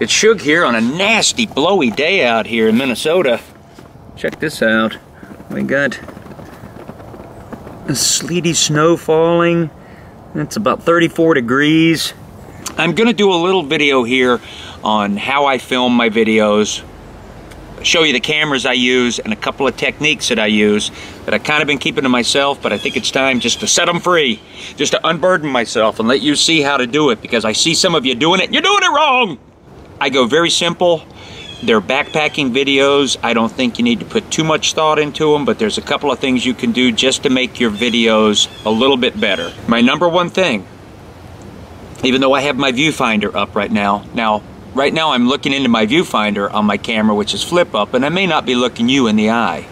It's Shug here on a nasty blowy day out here in Minnesota. Check this out. We got a sleety snow falling. It's about 34 degrees. I'm gonna do a little video here on how I film my videos, show you the cameras I use and a couple of techniques that I use that I've kind of been keeping to myself, but I think it's time just to set them free, just to unburden myself and let you see how to do it because I see some of you doing it you're doing it wrong. I go very simple. They're backpacking videos. I don't think you need to put too much thought into them, but there's a couple of things you can do just to make your videos a little bit better. My number one thing, even though I have my viewfinder up right now, now, right now I'm looking into my viewfinder on my camera, which is flip up, and I may not be looking you in the eye.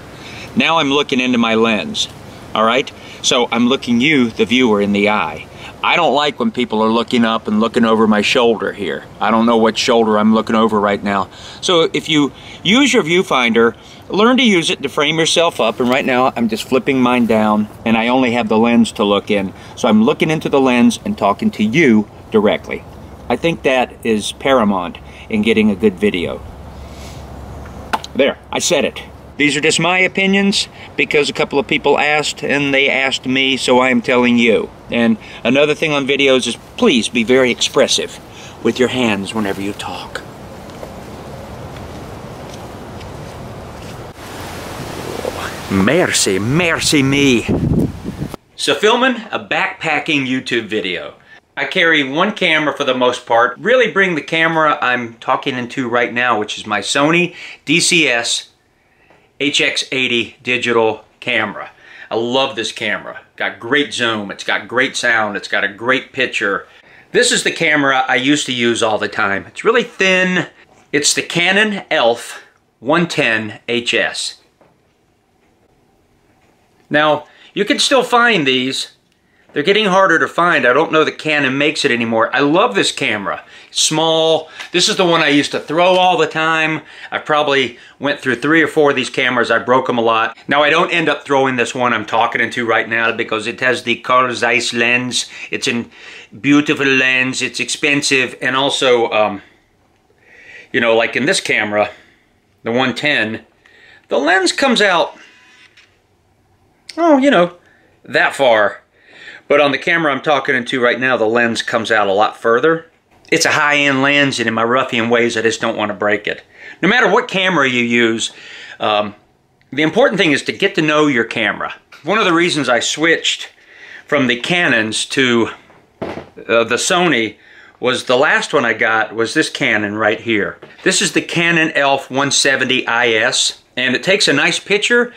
Now I'm looking into my lens, all right? So I'm looking you, the viewer, in the eye. I don't like when people are looking up and looking over my shoulder here. I don't know what shoulder I'm looking over right now. So if you use your viewfinder, learn to use it to frame yourself up. And right now I'm just flipping mine down and I only have the lens to look in. So I'm looking into the lens and talking to you directly. I think that is paramount in getting a good video. There, I said it. These are just my opinions because a couple of people asked and they asked me, so I am telling you. And another thing on videos is please be very expressive with your hands whenever you talk. Mercy, mercy me. So filming a backpacking YouTube video. I carry one camera for the most part. Really bring the camera I'm talking into right now, which is my Sony DCS HX80 digital camera. I love this camera. Got great zoom, it's got great sound, it's got a great picture. This is the camera I used to use all the time. It's really thin. It's the Canon ELPH 110 HS. Now, you can still find these. They're getting harder to find. I don't know that Canon makes it anymore. I love this camera. Small. This is the one I used to throw all the time. I probably went through three or four of these cameras. I broke them a lot. Now I don't end up throwing this one I'm talking into right now because it has the Carl Zeiss lens. It's a beautiful lens. It's expensive and also, um, you know, like in this camera, the 110, the lens comes out oh, you know, that far. But on the camera I'm talking into right now, the lens comes out a lot further. It's a high-end lens, and in my ruffian ways, I just don't want to break it. No matter what camera you use, um, the important thing is to get to know your camera. One of the reasons I switched from the Canons to uh, the Sony was the last one I got was this Canon right here. This is the Canon ELPH 170 IS, and it takes a nice picture,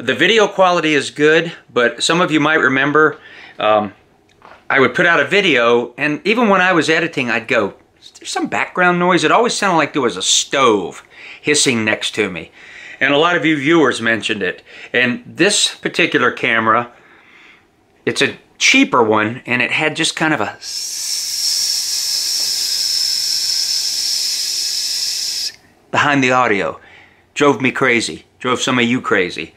the video quality is good, but some of you might remember um, I would put out a video, and even when I was editing, I'd go, there's some background noise. It always sounded like there was a stove hissing next to me. And a lot of you viewers mentioned it. And this particular camera, it's a cheaper one, and it had just kind of a behind the audio. Drove me crazy. Drove some of you crazy.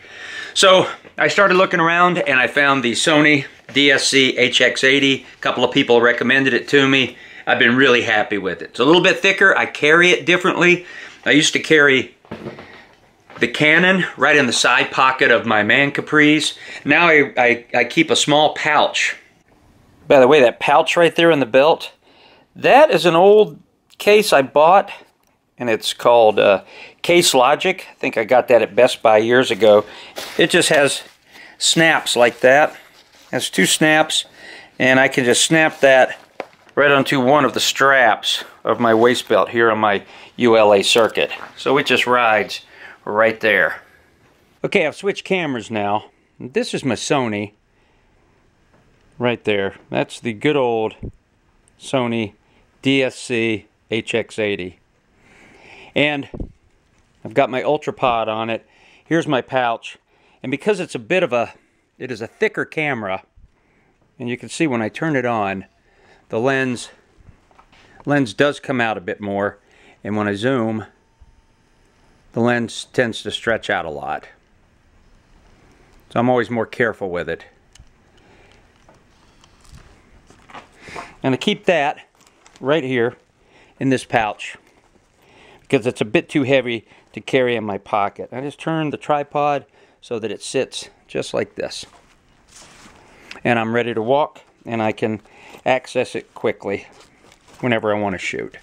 So I started looking around and I found the Sony DSC HX80. A couple of people recommended it to me. I've been really happy with it. It's a little bit thicker. I carry it differently. I used to carry the Canon right in the side pocket of my man capris. Now I, I, I keep a small pouch. By the way, that pouch right there in the belt, that is an old case I bought and it's called uh, Case Logic. I think I got that at Best Buy years ago. It just has snaps like that. It has two snaps, and I can just snap that right onto one of the straps of my waist belt here on my ULA circuit. So it just rides right there. Okay, I've switched cameras now. This is my Sony right there. That's the good old Sony DSC HX80. And I've got my UltraPod on it. Here's my pouch. And because it's a bit of a, it is a thicker camera, and you can see when I turn it on, the lens, lens does come out a bit more. And when I zoom, the lens tends to stretch out a lot. So I'm always more careful with it. And I keep that right here in this pouch. Because it's a bit too heavy to carry in my pocket. I just turn the tripod so that it sits just like this. And I'm ready to walk and I can access it quickly whenever I want to shoot.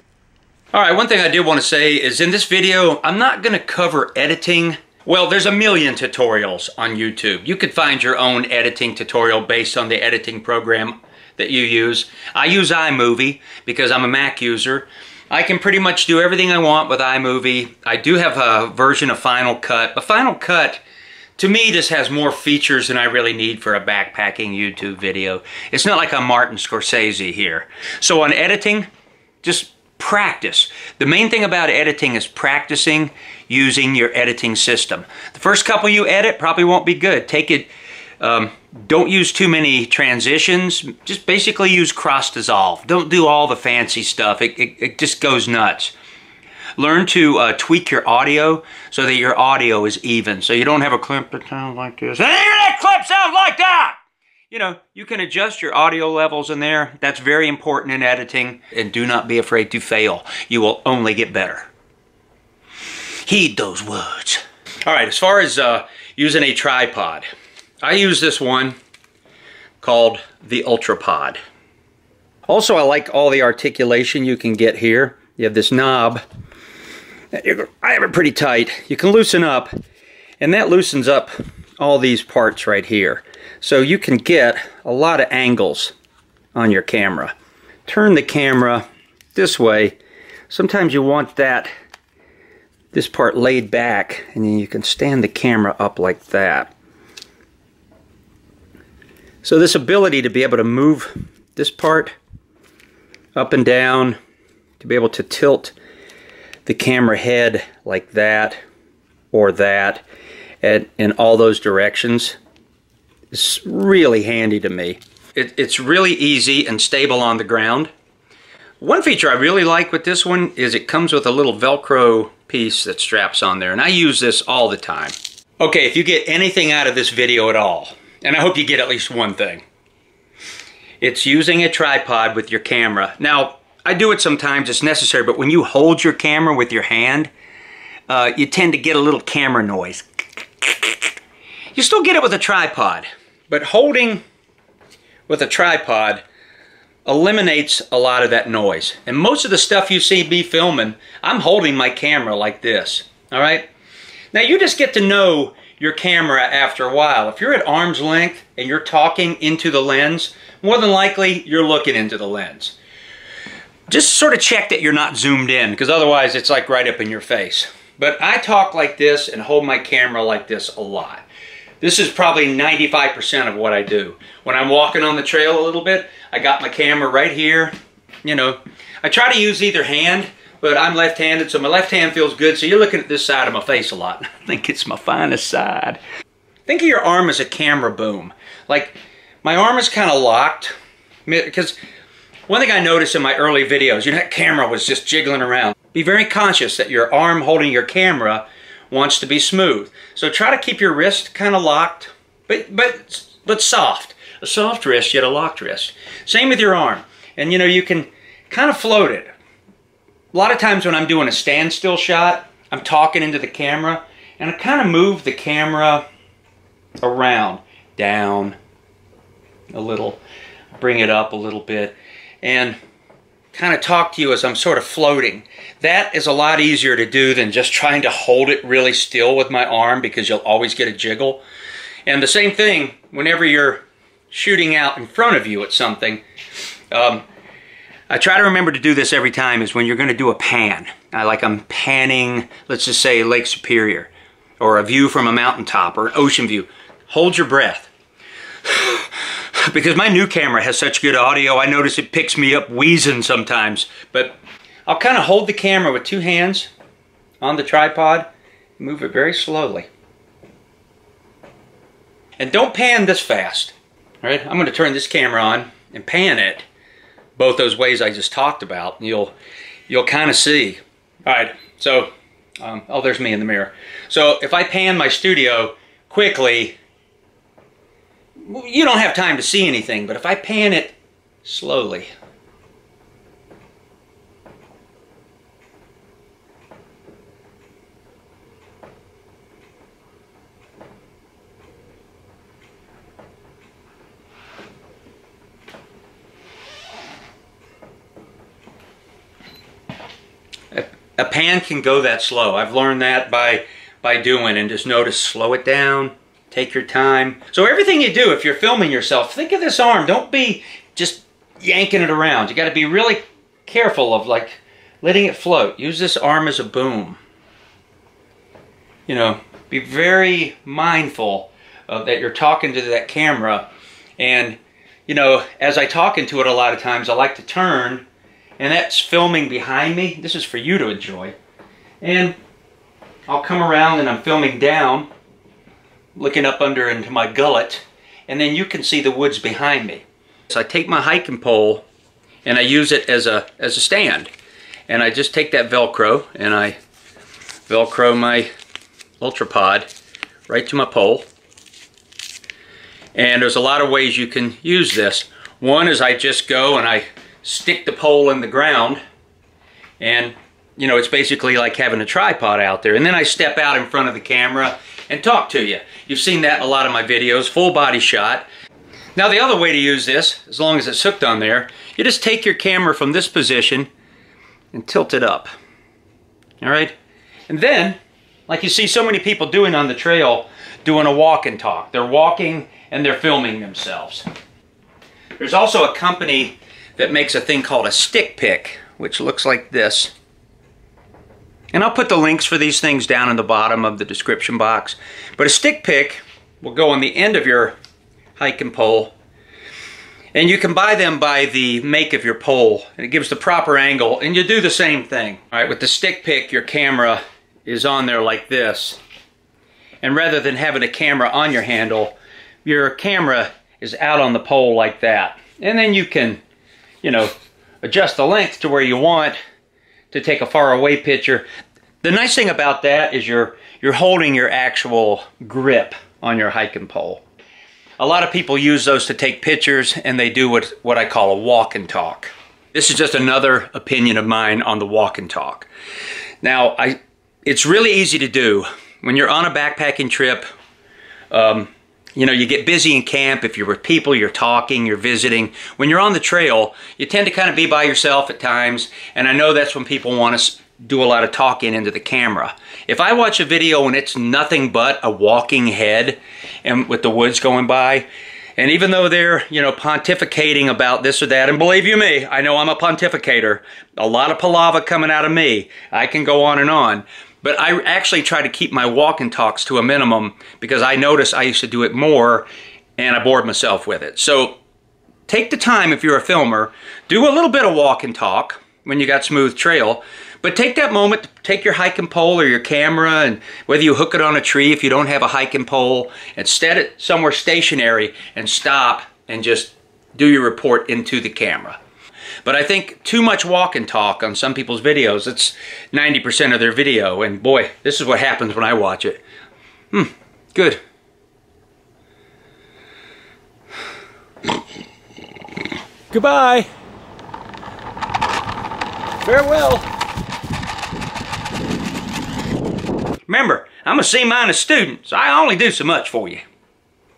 All right, one thing I did want to say is in this video, I'm not going to cover editing. Well, there's a million tutorials on YouTube. You could find your own editing tutorial based on the editing program that you use. I use iMovie because I'm a Mac user. I can pretty much do everything I want with iMovie. I do have a version of Final Cut, but Final Cut to me just has more features than I really need for a backpacking YouTube video. It's not like I'm Martin Scorsese here. So on editing, just practice. The main thing about editing is practicing using your editing system. The first couple you edit probably won't be good. Take it um, don't use too many transitions. Just basically use cross dissolve. Don't do all the fancy stuff. It, it, it just goes nuts. Learn to uh, tweak your audio so that your audio is even. So you don't have a clip that sounds like this. That clip sounds like that! You know, you can adjust your audio levels in there. That's very important in editing. And do not be afraid to fail. You will only get better. Heed those words. All right, as far as uh, using a tripod, I use this one called the UltraPod. Also, I like all the articulation you can get here. You have this knob. I have it pretty tight. You can loosen up, and that loosens up all these parts right here. So you can get a lot of angles on your camera. Turn the camera this way. Sometimes you want that this part laid back, and then you can stand the camera up like that. So this ability to be able to move this part up and down, to be able to tilt the camera head like that or that and in all those directions is really handy to me. It, it's really easy and stable on the ground. One feature I really like with this one is it comes with a little Velcro piece that straps on there and I use this all the time. Okay, if you get anything out of this video at all, and I hope you get at least one thing. It's using a tripod with your camera. Now, I do it sometimes, it's necessary, but when you hold your camera with your hand, uh, you tend to get a little camera noise. You still get it with a tripod, but holding with a tripod eliminates a lot of that noise. And most of the stuff you see me filming, I'm holding my camera like this, all right? Now you just get to know your camera after a while. If you're at arm's length and you're talking into the lens, more than likely you're looking into the lens. Just sort of check that you're not zoomed in because otherwise it's like right up in your face. But I talk like this and hold my camera like this a lot. This is probably 95% of what I do. When I'm walking on the trail a little bit, I got my camera right here. You know, I try to use either hand but I'm left-handed, so my left hand feels good. So you're looking at this side of my face a lot. I think it's my finest side. Think of your arm as a camera boom. Like, my arm is kind of locked, because one thing I noticed in my early videos, you know, that camera was just jiggling around. Be very conscious that your arm holding your camera wants to be smooth. So try to keep your wrist kind of locked, but, but, but soft. A soft wrist, yet a locked wrist. Same with your arm. And you know, you can kind of float it a lot of times when I'm doing a standstill shot, I'm talking into the camera and I kind of move the camera around, down a little, bring it up a little bit, and kind of talk to you as I'm sort of floating. That is a lot easier to do than just trying to hold it really still with my arm because you'll always get a jiggle. And the same thing whenever you're shooting out in front of you at something. Um, I try to remember to do this every time is when you're going to do a pan. I like I'm panning, let's just say Lake Superior, or a view from a mountaintop, or an ocean view. Hold your breath. because my new camera has such good audio, I notice it picks me up wheezing sometimes. But I'll kind of hold the camera with two hands on the tripod, move it very slowly. And don't pan this fast. All right, I'm going to turn this camera on and pan it both those ways I just talked about, you'll you'll kind of see. All right, so, um, oh, there's me in the mirror. So if I pan my studio quickly, you don't have time to see anything, but if I pan it slowly, a, a pan can go that slow. I've learned that by by doing and just notice slow it down, take your time. So everything you do, if you're filming yourself, think of this arm. Don't be just yanking it around. You got to be really careful of like letting it float. Use this arm as a boom. You know, be very mindful of that you're talking to that camera and you know, as I talk into it a lot of times, I like to turn and that's filming behind me. This is for you to enjoy. And I'll come around and I'm filming down, looking up under into my gullet, and then you can see the woods behind me. So I take my hiking pole and I use it as a, as a stand. And I just take that Velcro and I Velcro my Ultrapod right to my pole. And there's a lot of ways you can use this. One is I just go and I stick the pole in the ground and you know it's basically like having a tripod out there and then I step out in front of the camera and talk to you. You've seen that in a lot of my videos, full body shot. Now the other way to use this, as long as it's hooked on there, you just take your camera from this position and tilt it up. All right? And then, like you see so many people doing on the trail, doing a walk and talk. They're walking and they're filming themselves. There's also a company that makes a thing called a Stickpic, which looks like this. And I'll put the links for these things down in the bottom of the description box. But a Stickpic will go on the end of your hiking pole. And you can buy them by the make of your pole. And it gives the proper angle. And you do the same thing. All right, with the Stickpic, your camera is on there like this. And rather than having a camera on your handle, your camera is out on the pole like that. And then you can you know, adjust the length to where you want to take a far away picture. The nice thing about that is you're, you're holding your actual grip on your hiking pole. A lot of people use those to take pictures and they do what, what I call a walk and talk. This is just another opinion of mine on the walk and talk. Now, I, it's really easy to do. When you're on a backpacking trip, um, you know, you get busy in camp. If you're with people, you're talking, you're visiting. When you're on the trail, you tend to kind of be by yourself at times. And I know that's when people want to do a lot of talking into the camera. If I watch a video and it's nothing but a walking head and with the woods going by, and even though they're, you know, pontificating about this or that, and believe you me, I know I'm a pontificator, a lot of palava coming out of me. I can go on and on. But I actually try to keep my walk and talks to a minimum because I notice I used to do it more and I bored myself with it. So take the time if you're a filmer, do a little bit of walk and talk when you got smooth trail, but take that moment to take your hiking pole or your camera and whether you hook it on a tree if you don't have a hiking pole and set it somewhere stationary and stop and just do your report into the camera. But I think too much walk and talk on some people's videos, it's 90% of their video. And boy, this is what happens when I watch it. Hmm, good. Goodbye. Farewell. Remember, I'm a C-minus student, so I only do so much for you.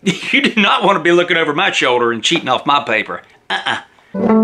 You do not want to be looking over my shoulder and cheating off my paper. Uh-uh.